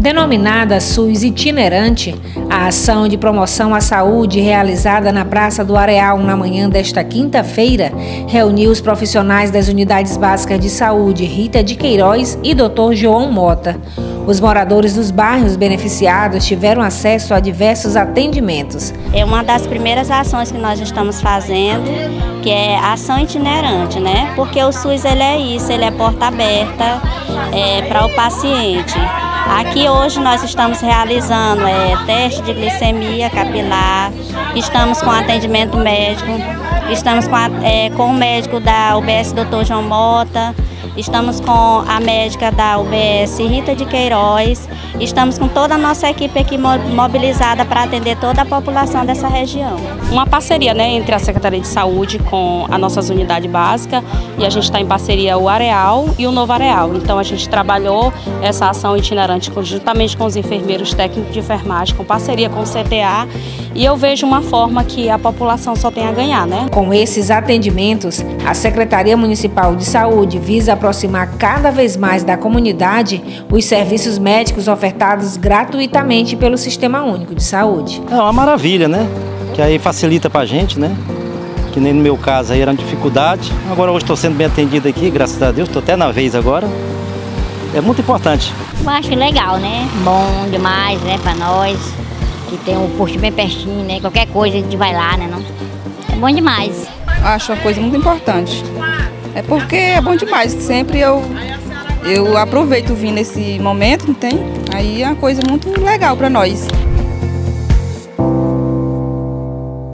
Denominada SUS itinerante, a ação de promoção à saúde realizada na Praça do Areal na manhã desta quinta-feira reuniu os profissionais das unidades básicas de saúde Rita de Queiroz e Dr. João Mota. Os moradores dos bairros beneficiados tiveram acesso a diversos atendimentos. É uma das primeiras ações que nós estamos fazendo, que é ação itinerante, né? Porque o SUS ele é isso, ele é porta aberta é, para o paciente. Aqui hoje nós estamos realizando é, teste de glicemia capilar, estamos com atendimento médico, estamos com, a, é, com o médico da UBS Dr. João Mota, Estamos com a médica da UBS Rita de Queiroz. Estamos com toda a nossa equipe aqui mobilizada para atender toda a população dessa região. Uma parceria né, entre a Secretaria de Saúde com a nossas unidade básica e a gente está em parceria o Areal e o Novo Areal. Então a gente trabalhou essa ação itinerante juntamente com os enfermeiros técnicos de enfermagem, com parceria com o CTA e eu vejo uma forma que a população só tem a ganhar. Né? Com esses atendimentos, a Secretaria Municipal de Saúde visa aproximar cada vez mais da comunidade os serviços médicos ofertados gratuitamente pelo Sistema Único de Saúde. É uma maravilha, né? Que aí facilita para a gente, né? Que nem no meu caso aí era uma dificuldade. Agora hoje estou sendo bem atendido aqui, graças a Deus, estou até na vez agora. É muito importante. Eu acho legal, né? Bom demais, né, para nós. Que tem um posto bem pertinho, né? Qualquer coisa a gente vai lá, né? Não? É bom demais. Acho uma coisa muito importante. É porque é bom demais. Sempre eu, eu aproveito vir nesse momento, não tem? Aí é uma coisa muito legal para nós.